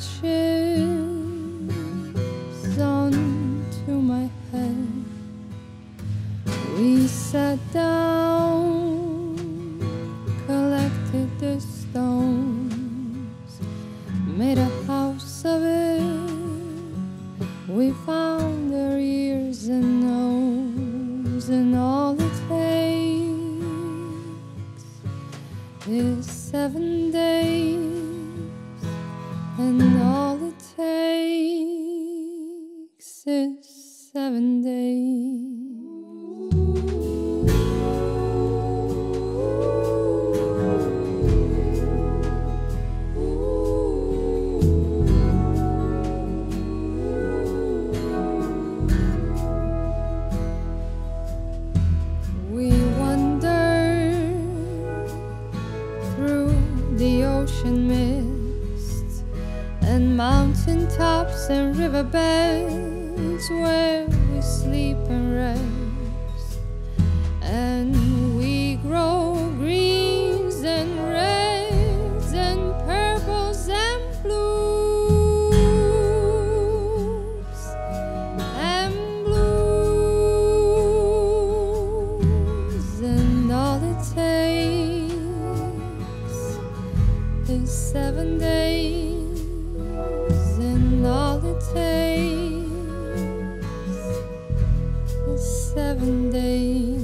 branches onto my head. We sat down, collected the stones, made a house of it. We found their ears and nose, and all it takes is seven days, seven We wandered through the ocean mist and mountain tops and river riverbeds where we sleep and rest. And we grow greens and reds and purples and blues and blues, and all it takes is seven days, and all it takes seven days.